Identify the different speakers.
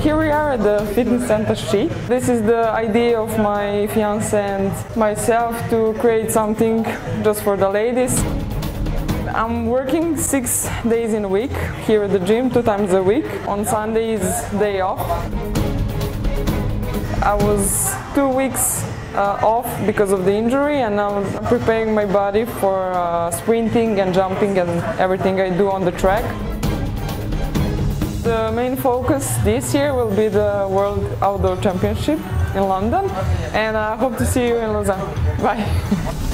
Speaker 1: here we are at the fitness center She. This is the idea of my fiance and myself to create something just for the ladies. I'm working six days in a week here at the gym, two times a week. On Sundays, day off. I was two weeks uh, off because of the injury and now I'm preparing my body for uh, sprinting and jumping and everything I do on the track. The main focus this year will be the World Outdoor Championship in London and I hope to see you in Lausanne. Bye!